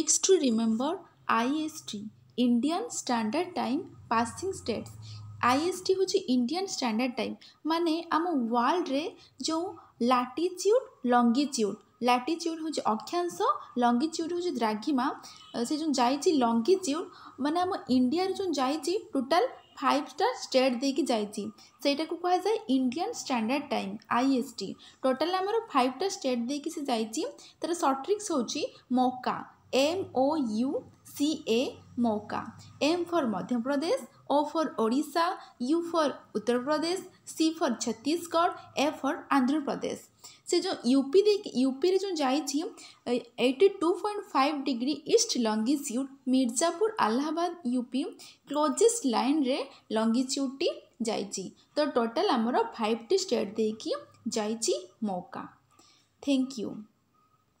tricks to remember IST Indian Standard Time Passing States ଆଇଏସ୍ଟି ହେଉଛି Indian standard time ମାନେ ଆମ ୱାର୍ଲଡ଼ରେ ଯେଉଁ ଲାଟିଚ୍ୟୁଡ଼ ଲଙ୍ଗିଚ୍ୟୁଡ଼ ଲାଟିଚ୍ୟୁଡ଼ ହେଉଛି ଅକ୍ଷାଂଶ ଲଙ୍ଗିଚ୍ୟୁଡ଼ ହେଉଛି ଦ୍ରାଘିମା ସେ ଯେଉଁ ଯାଇଛି ଲଙ୍ଗିଚ୍ୟୁଡ଼ ମାନେ ଆମ ଇଣ୍ଡିଆରେ ଯେଉଁ ଯାଇଛି ଟୋଟାଲ୍ ଫାଇଭ୍ଟା ଷ୍ଟେଟ୍ ଦେଇକି ଯାଇଛି ସେଇଟାକୁ କୁହାଯାଏ Indian standard time I S T total ଆମର ଫାଇଭ୍ଟା ଷ୍ଟେଟ୍ ଦେଇକି ସେ ଯାଇଛି ତା'ର ସର୍ଟ ଟ୍ରିକ୍ସ ହେଉଛି ମୌକା एम ओ यू सी ए मौका M for Madhya Pradesh O for Odisha U for Uttar Pradesh C for Chhattisgarh A for Andhra Pradesh से जो यूपी दे यूपी रे जो जाइछि 82.5 degree east longitude Mirzapur Allahabad UP closest line रे लंगिट्यूड T जाइछि तो total हमर 5 टी स्टेट देकी जाइछि मौका थैंक यू